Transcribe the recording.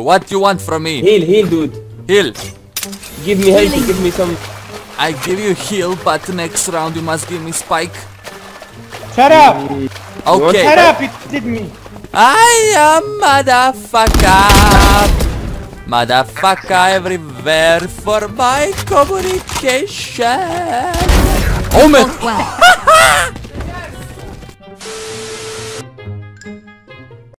What do you want from me? Heal, heal, dude. Heal. Give me health, give me some. I give you heal, but next round you must give me spike. Shut up! Okay. Shut up! It did me. I am motherfucker. Motherfucker everywhere for my communication. Oh man.